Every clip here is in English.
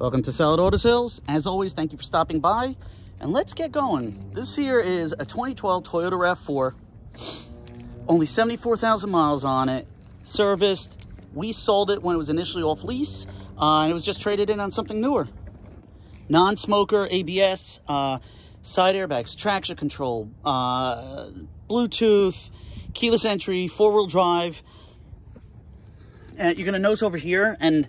Welcome to Salit Auto Sales. As always, thank you for stopping by. And let's get going. This here is a 2012 Toyota RAV4. Only 74,000 miles on it. Serviced. We sold it when it was initially off lease. Uh, and it was just traded in on something newer. Non-smoker, ABS, uh, side airbags, traction control, uh, Bluetooth, keyless entry, four-wheel drive. And you're going to nose over here and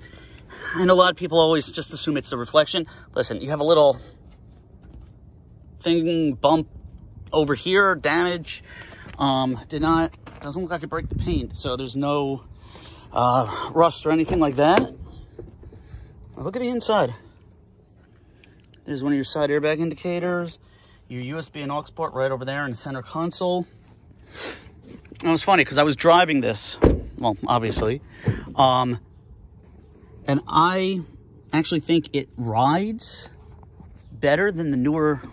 I know a lot of people always just assume it's the reflection. Listen, you have a little thing bump over here, damage. Um, did not, doesn't look like it broke the paint, so there's no uh, rust or anything like that. Now look at the inside. There's one of your side airbag indicators, your USB and aux port right over there in the center console. And it was funny because I was driving this, well, obviously, um, and I actually think it rides better than the newer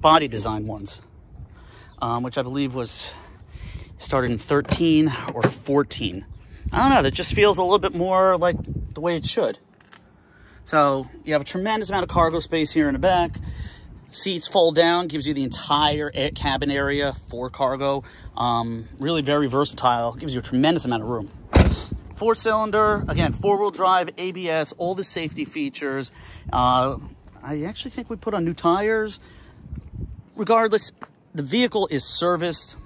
body design ones, um, which I believe was started in 13 or 14. I don't know, that just feels a little bit more like the way it should. So you have a tremendous amount of cargo space here in the back. Seats fold down, gives you the entire cabin area for cargo. Um, really very versatile, gives you a tremendous amount of room. Four cylinder, again, four wheel drive, ABS, all the safety features. Uh, I actually think we put on new tires. Regardless, the vehicle is serviced.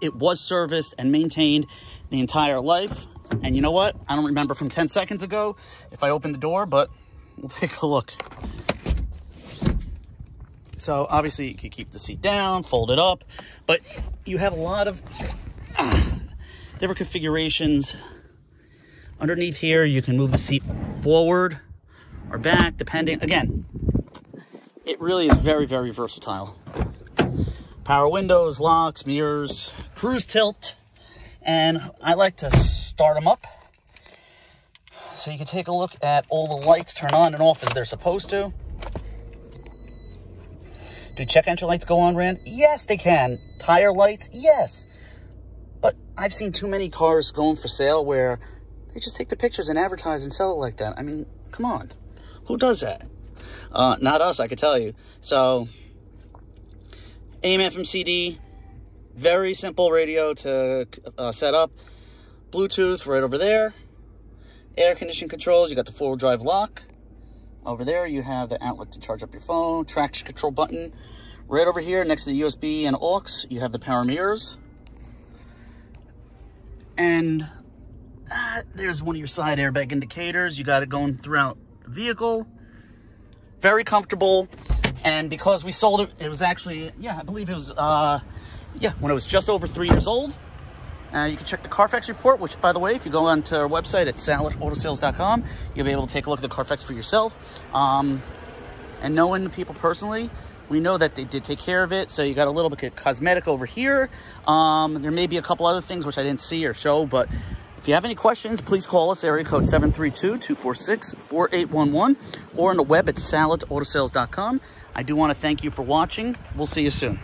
It was serviced and maintained the entire life. And you know what? I don't remember from 10 seconds ago if I opened the door, but we'll take a look. So obviously you can keep the seat down, fold it up, but you have a lot of uh, different configurations Underneath here, you can move the seat forward or back, depending. Again, it really is very, very versatile. Power windows, locks, mirrors, cruise tilt. And I like to start them up. So you can take a look at all the lights turn on and off as they're supposed to. Do check engine lights go on, Rand? Yes, they can. Tire lights? Yes. But I've seen too many cars going for sale where they just take the pictures and advertise and sell it like that. I mean, come on. Who does that? Uh, not us, I can tell you. So, AM, FM, CD, very simple radio to uh, set up. Bluetooth right over there. Air condition controls, you got the four-wheel drive lock. Over there, you have the outlet to charge up your phone, traction control button. Right over here, next to the USB and aux, you have the power mirrors. And uh, there's one of your side airbag indicators. You got it going throughout the vehicle. Very comfortable. And because we sold it, it was actually, yeah, I believe it was, uh, yeah, when it was just over three years old. Uh, you can check the Carfax report, which, by the way, if you go onto our website at salitautosales.com, you'll be able to take a look at the Carfax for yourself. Um, and knowing the people personally, we know that they did take care of it. So you got a little bit of cosmetic over here. Um, there may be a couple other things which I didn't see or show, but if you have any questions, please call us, area code 732-246-4811, or on the web at salitautosales.com. I do want to thank you for watching. We'll see you soon.